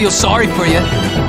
I feel sorry for you.